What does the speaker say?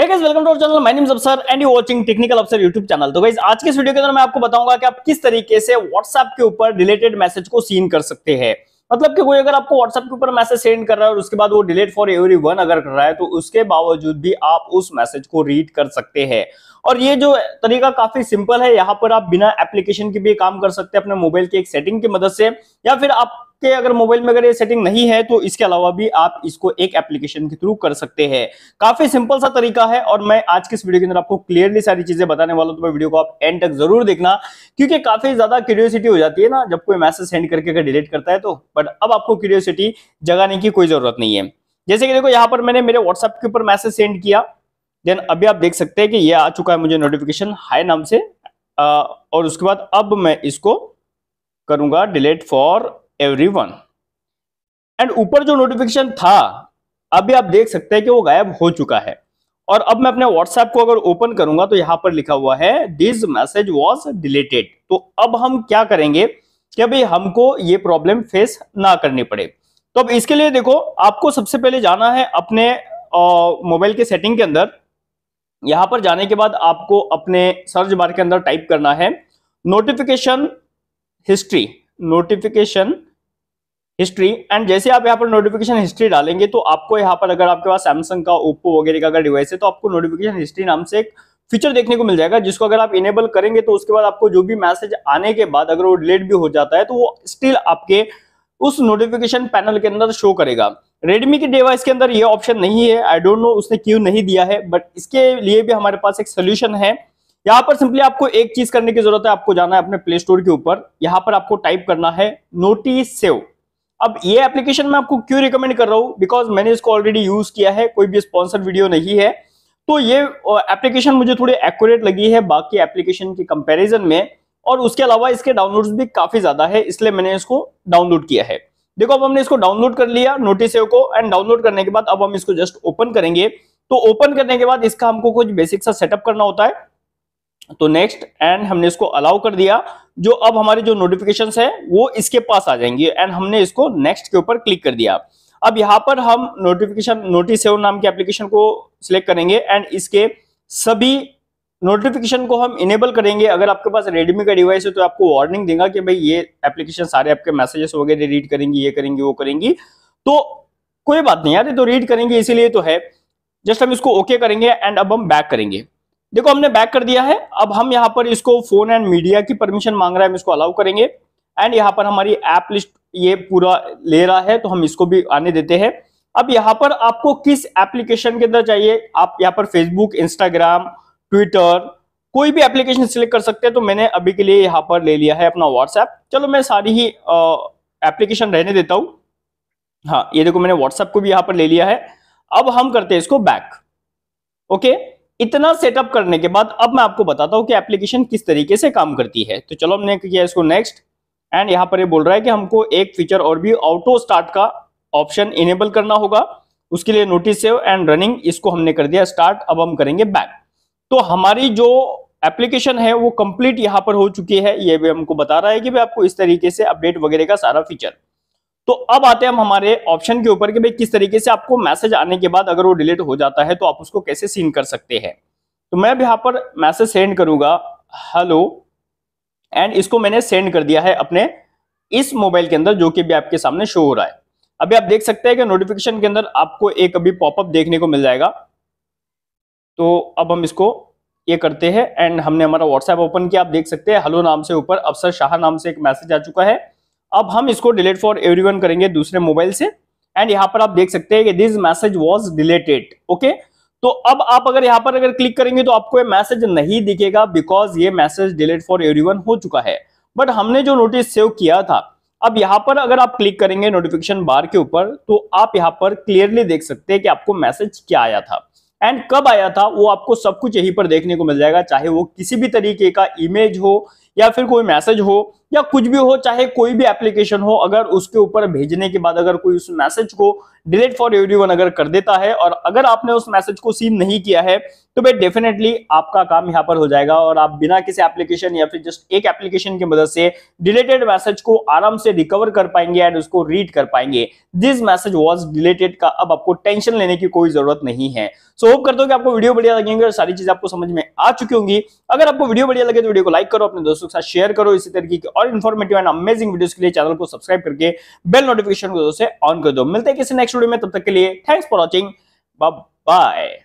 Hey guys, welcome to our channel. And you're watching Technical Absar YouTube channel. तो guys, आज के इस video के अंदर मैं आपको बताऊँगा कि आप किस तरीके से WhatsApp के ऊपर डिलेटेड मैसेज को सीन कर सकते हैं मतलब कि कोई अगर आपको WhatsApp के ऊपर मैसेज सेंड कर रहा है और उसके बाद वो डिलीट फॉर एवरी वन अगर कर रहा है तो उसके बावजूद भी आप उस मैसेज को रीड कर सकते हैं और ये जो तरीका काफ़ी सिंपल है यहाँ पर आप बिना एप्लीकेशन के भी काम कर सकते हैं अपने मोबाइल की एक सेटिंग की मदद से या फिर आपके अगर मोबाइल में अगर ये सेटिंग नहीं है तो इसके अलावा भी आप इसको एक एप्लीकेशन के थ्रू कर सकते हैं। काफ़ी सिंपल सा तरीका है और मैं आज के इस वीडियो के अंदर आपको क्लियरली सारी चीज़ें बताने वाला हूँ तो वीडियो को आप एंड तक ज़रूर देखना क्योंकि काफ़ी ज़्यादा क्यूरियोसिटी हो जाती है ना जब कोई मैसेज सेंड करके अगर डिलीट करता है तो। बट अब आपको क्यूरियोसिटी जगाने की कोई ज़रूरत नहीं है। जैसे कि देखो यहाँ पर मैंने मेरे व्हाट्सएप के ऊपर मैसेज सेंड किया। देन अभी आप देख सकते हैं कि ये आ चुका है मुझे नोटिफिकेशन हाई नाम से। आ, और उसके बाद अब मैं इसको करूँगा डिलीट फॉर एवरीवन एंड ऊपर जो नोटिफिकेशन था, अभी आप देख सकते हैं कि वो गायब हो चुका है। और अब मैं अपने व्हाट्सएप को अगर ओपन करूँगा तो यहाँ पर लिखा हुआ है दिस मैसेज वॉज़ डिलीटेड तो अब हम क्या करेंगे कि अभी हमको ये प्रॉब्लम फेस ना करनी पड़े। तो अब इसके लिए देखो, आपको सबसे पहले जाना है अपने मोबाइल के सेटिंग के अंदर। यहाँ पर जाने के बाद आपको अपने सर्च बार के अंदर टाइप करना है। Notification history notification history and जैसे आप यहाँ पर नोटिफिकेशन हिस्ट्री डालेंगे तो आपको यहाँ पर अगर आपके पास सैमसंग का ओप्पो वगैरह का अगर डिवाइस है तो आपको नोटिफिकेशन हिस्ट्री नाम से एक फीचर देखने को मिल जाएगा, जिसको अगर आप इनेबल करेंगे तो उसके बाद आपको जो भी मैसेज आने के बाद अगर वो डिलीट भी हो जाता है तो वो स्टिल आपके उस नोटिफिकेशन पैनल के अंदर शो करेगा। रेडमी के डिवाइस के अंदर ये ऑप्शन नहीं है आई डोंट नो उसने क्यों नहीं दिया है बट इसके लिए भी हमारे पास एक सोल्यूशन है। यहाँ पर सिंपली आपको एक चीज़ करने की ज़रूरत है, आपको जाना है अपने प्ले स्टोर के ऊपर, यहाँ पर आपको टाइप करना है नोटिस सेव अब ये एप्लीकेशन मैं आपको क्यों रिकमेंड कर रहा हूँ? बिकॉज़ मैंने इसको ऑलरेडी यूज़ किया है, कोई भी स्पॉन्सर वीडियो नहीं है। तो ये एप्लीकेशन मुझे थोड़ी एक्यूरेट लगी है बाकी एप्लीकेशन के कंपैरिजन में। और उसके अलावा इसके डाउनलोड्स भी काफ़ी ज़्यादा है, इसलिए मैंने इसको डाउनलोड किया है। देखो, अब हमने इसको डाउनलोड कर लिया नोटिस को एंड डाउनलोड करने के बाद अब हम इसको जस्ट ओपन करेंगे। तो ओपन करने के बाद इसका हमको कुछ बेसिक सा सेटअप करना होता है। तो नेक्स्ट एंड हमने इसको अलाउ कर दिया। जो अब हमारे जो नोटिफिकेशंस है, वो इसके पास आ जाएँगे एंड हमने इसको नेक्स्ट के ऊपर क्लिक कर दिया। अब यहाँ पर हम नोटिफिकेशन नोटिस नाम के एप्लीकेशन को सिलेक्ट करेंगे एंड इसके सभी नोटिफिकेशन को हम इनेबल करेंगे। अगर आपके पास रेडमी का डिवाइस है तो आपको वार्निंग देगा कि भाई ये एप्लीकेशन सारे आपके मैसेजेस वगैरह रीड करेंगी, ये करेंगी, वो करेंगी। तो कोई बात नहीं यार, ये तो रीड करेंगे, इसीलिए तो है। जस्ट हम इसको ओके करेंगे एंड अब हम बैक करेंगे। देखो, हमने बैक कर दिया है। अब हम यहाँ पर इसको फ़ोन एंड मीडिया की परमिशन मांग रहा है, हम इसको अलाउ करेंगे। एंड यहाँ पर हमारी ऐप लिस्ट ये पूरा ले रहा है तो हम इसको भी आने देते हैं। अब यहाँ पर आपको किस एप्लीकेशन के अंदर चाहिए? आप यहाँ पर फेसबुक इंस्टाग्राम ट्विटर कोई भी एप्लीकेशन सिलेक्ट कर सकते हैं तो मैंने अभी के लिए यहाँ पर ले लिया है अपना व्हाट्सएप चलो, मैं सारी ही एप्लीकेशन रहने देता हूँ। हाँ ये देखो, मैंने व्हाट्सएप को भी यहाँ पर ले लिया है। अब हम करते हैं इसको बैक ओके इतना सेटअप करने के बाद अब मैं आपको बताता हूँ कि एप्लीकेशन किस तरीके से काम करती है। तो चलो हमने किया इसको नेक्स्ट एंड यहाँ पर ये बोल रहा है कि हमको एक फीचर और भी ऑटो स्टार्ट का ऑप्शन इनेबल करना होगा। उसके लिए नोटिस सेव एंड रनिंग इसको हमने कर दिया स्टार्ट अब हम करेंगे बैक तो हमारी जो एप्लीकेशन है वो कंप्लीट यहाँ पर हो चुकी है। ये भी हमको बता रहा है कि भाई आपको इस तरीके से अपडेट वगैरह का सारा फीचर तो अब आते हैं हम हमारे ऑप्शन के ऊपर कि भाई किस तरीके से आपको मैसेज आने के बाद अगर वो डिलीट हो जाता है तो आप उसको कैसे सीन कर सकते हैं? तो मैं अब यहाँ पर मैसेज सेंड करूँगा। हेलो एंड इसको मैंने सेंड कर दिया है अपने इस मोबाइल के अंदर जो कि भी आपके सामने शो हो रहा है। अभी आप देख सकते हैं कि नोटिफिकेशन के अंदर आपको एक अभी पॉपअप देखने को मिल जाएगा। तो अब हम इसको ये करते हैं। एंड हमने हमारा व्हाट्सएप ओपन किया। आप देख सकते हैं हेलो नाम से ऊपर अफसर शाह नाम से एक मैसेज आ चुका है। अब हम इसको डिलीट फॉर एवरीवन करेंगे दूसरे मोबाइल से। एंड यहाँ पर आप देख सकते हैं कि this message was deleted okay तो अब आप अगर यहाँ पर अगर क्लिक करेंगे तो आपको ये मैसेज नहीं दिखेगा बिकॉज़ ये मैसेज डिलीट फॉर एवरीवन हो चुका है। बट हमने जो नोटिस सेव किया था, अब यहाँ पर अगर आप क्लिक करेंगे नोटिफिकेशन बार के ऊपर तो आप यहाँ पर क्लियरली देख सकते हैं कि आपको मैसेज क्या आया था। एंड कब आया था, वो आपको सब कुछ यहीं पर देखने को मिल जाएगा, चाहे वो किसी भी तरीके का इमेज हो या फिर कोई मैसेज हो। या कुछ भी हो, चाहे कोई भी एप्लीकेशन हो, अगर उसके ऊपर भेजने के बाद अगर कोई उस मैसेज को डिलीट फॉर एवरी वन अगर कर देता है और अगर आपने उस मैसेज को सीन नहीं किया है तो भाई डेफिनेटली आपका काम यहाँ पर हो जाएगा और आप बिना किसी एप्लीकेशन या फिर जस्ट एक एप्लीकेशन की मदद से डिलेटेड मैसेज को आराम से रिकवर कर पाएँगे एंड उसको रीड कर पाएँगे। दिस मैसेज वॉज़ डिलेटेड का अब आपको टेंशन लेने की कोई ज़रूरत नहीं है। सो होप करता हूँ कि आपको वीडियो बढ़िया लगेंगे और सारी चीज़ें आपको समझ में आ चुकी होंगी। अगर आपको वीडियो बढ़िया लगे तो वीडियो को लाइक करो, अपने दोस्तों के साथ शेयर करो, इसी तरीके की और इन्फॉर्मेटिव एंड अमेजिंग वीडियोस के लिए चैनल को सब्सक्राइब करके बेल नोटिफिकेशन को ऑन कर दो। मिलते हैं किसी नेक्स्ट वीडियो में, तब तक के लिए थैंक्स फॉर वॉचिंग बाय